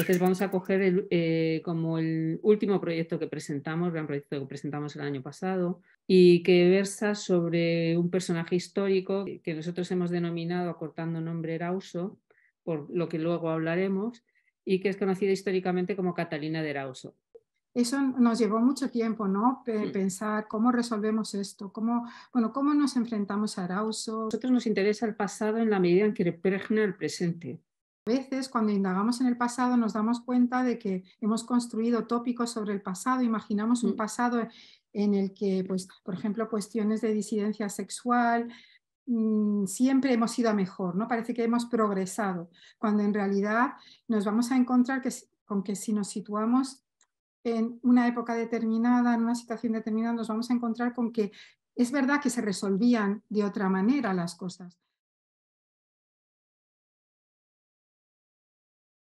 Entonces vamos a coger eh, como el último proyecto que presentamos, gran proyecto que presentamos el año pasado, y que versa sobre un personaje histórico que nosotros hemos denominado, acortando nombre Erauso, por lo que luego hablaremos, y que es conocida históricamente como Catalina de Erauso. Eso nos llevó mucho tiempo, ¿no? Pensar cómo resolvemos esto, cómo, bueno, cómo nos enfrentamos a Arauso. A nosotros nos interesa el pasado en la medida en que repregna el presente. A veces cuando indagamos en el pasado nos damos cuenta de que hemos construido tópicos sobre el pasado, imaginamos un mm. pasado en el que, pues, por ejemplo, cuestiones de disidencia sexual, mm, siempre hemos ido a mejor, ¿no? Parece que hemos progresado, cuando en realidad nos vamos a encontrar que, con que si nos situamos en una época determinada, en una situación determinada, nos vamos a encontrar con que es verdad que se resolvían de otra manera las cosas,